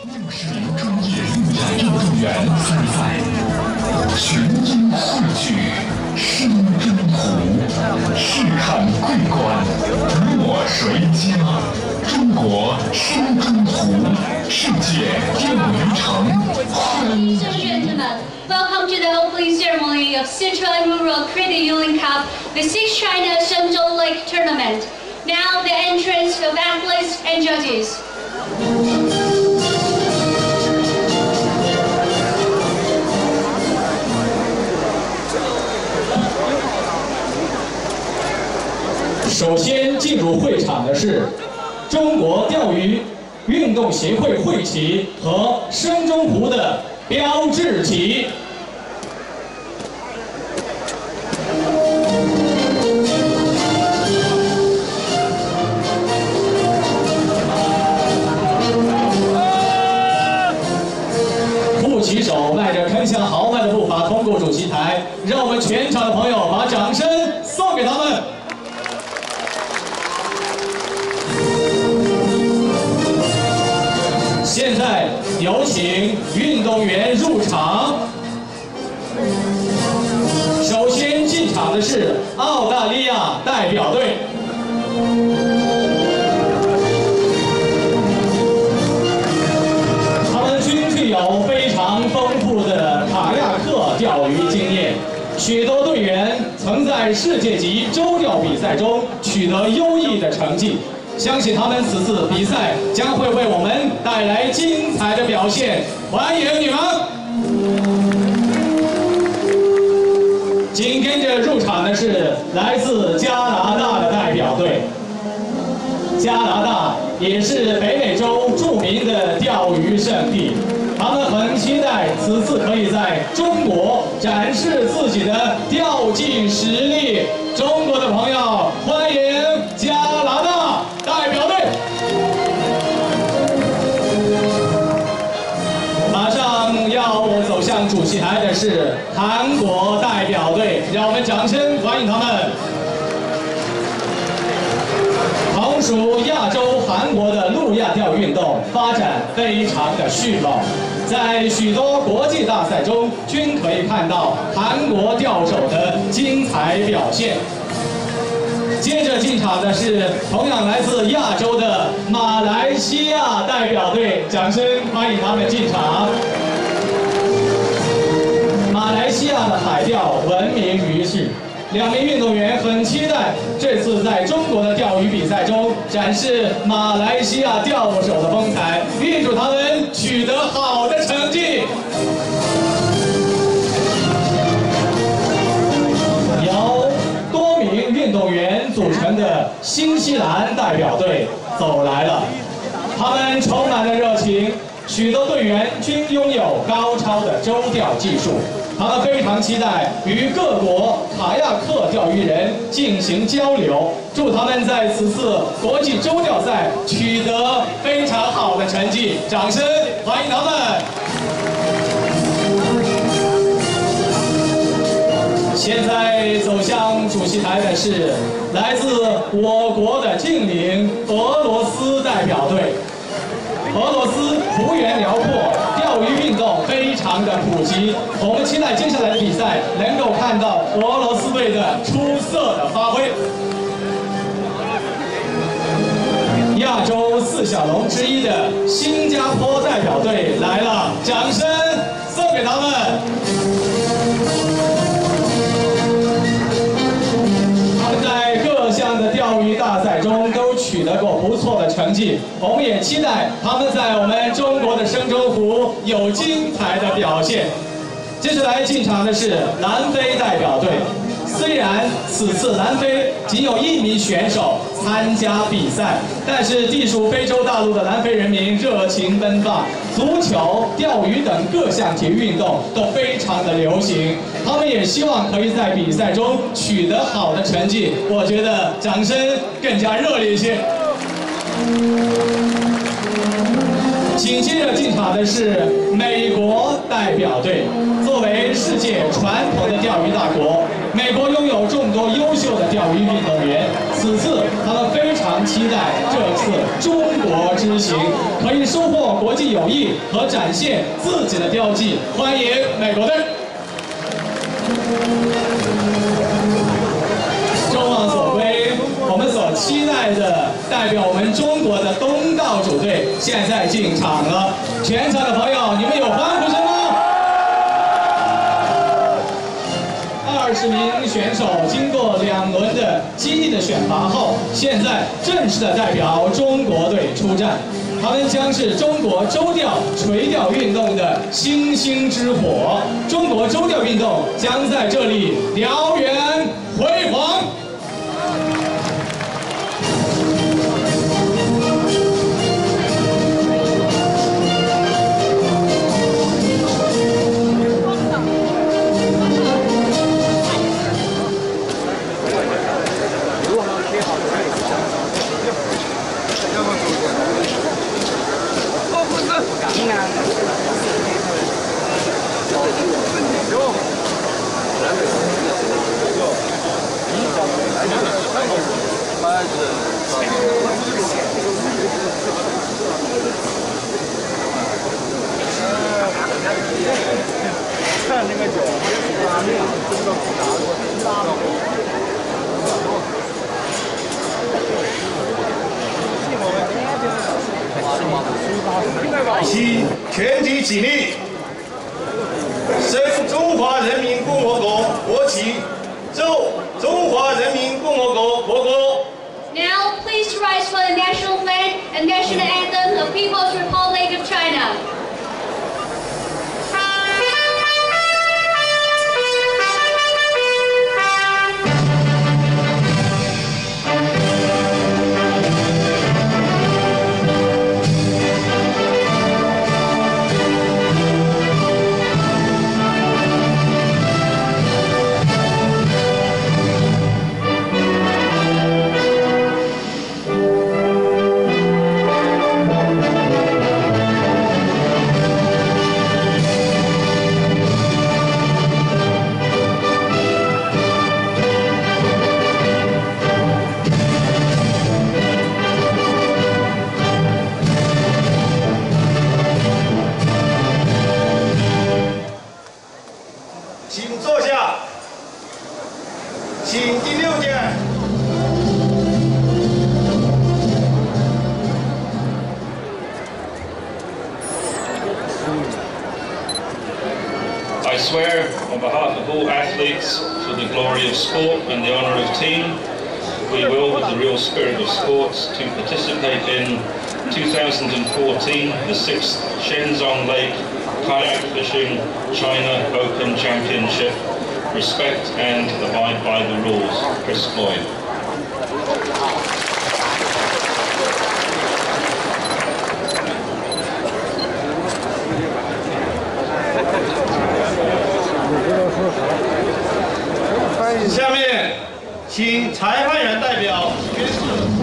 六十名专业运动运动员参赛，群英汇聚，声征途，试看桂冠，落谁家？中国声征途，世界钓鱼城，欢 Ladies and gentlemen, welcome to the opening ceremony of Central and Rural Credit Union Cup, the Six China Shenzhou Lake Tournament. Now the entrance of athletes and judges. 的是中国钓鱼运动协会会旗和深中湖的标志旗。副旗手迈着铿锵豪迈的步伐通过主席台，让我们全场的朋友把掌声送给他们。有请运动员入场。首先进场的是澳大利亚代表队。他们均具有非常丰富的卡亚克钓鱼经验，许多队员曾在世界级周钓比赛中取得优异的成绩。相信他们此次比赛将会为我们带来精彩的表现，欢迎你们！紧跟着入场的是来自加拿大的代表队。加拿大也是北美洲著名的钓鱼圣地，他们很期待此次可以在中国展示自己的钓技实力。中国的朋友，我们走向主席台的是韩国代表队，让我们掌声欢迎他们。同属亚洲韩国的路亚钓运动发展非常的迅猛，在许多国际大赛中均可以看到韩国钓手的精彩表现。接着进场的是同样来自亚洲的马来西亚代表队，掌声欢迎他们进场。西亚的海钓闻名于世，两名运动员很期待这次在中国的钓鱼比赛中展示马来西亚钓手的风采，预祝他们取得好的成绩。由多名运动员组成的新西兰代表队走来了，他们充满了热情，许多队员均拥有高超的周钓技术。他们非常期待与各国卡亚克钓鱼人进行交流，祝他们在此次国际周钓赛取得非常好的成绩。掌声欢迎他们！现在走向主席台的是来自我国的近邻俄罗斯代表队。俄罗斯幅员辽阔，钓鱼运动非常的普及。我们期待接下来的比赛能够看到俄罗斯队的出色的发挥。亚洲四小龙之一的新加坡代表队来了，掌声送给他们。错的成绩，我们也期待他们在我们中国的深州湖有精彩的表现。接下来进场的是南非代表队，虽然此次南非仅有一名选手参加比赛，但是地属非洲大陆的南非人民热情奔放，足球、钓鱼等各项体育运动都非常的流行。他们也希望可以在比赛中取得好的成绩。我觉得掌声更加热烈一些。紧接着进场的是美国代表队。作为世界传统的钓鱼大国，美国拥有众多优秀的钓鱼运动员。此次他们非常期待这次中国之行，可以收获国际友谊和展现自己的标记。欢迎美国队！期待的代表我们中国的东道主队现在进场了。全场的朋友，你们有欢呼声吗？二十名选手经过两轮的激烈的选拔后，现在正式的代表中国队出战。他们将是中国周钓垂钓运动的星星之火，中国周钓运动将在这里燎原请全体起立，升中华人民共和国国旗，奏中华人民共和国国歌。Now, please rise for the national flag and national anthem of People's Republic of China. Athletes, for the glory of sport and the honour of team, we will, with the real spirit of sports, to participate in 2014, the 6th Shenzong Lake Kayak Fishing China Open Championship. Respect and abide by the rules. Chris Floyd. 请裁判员代表宣誓。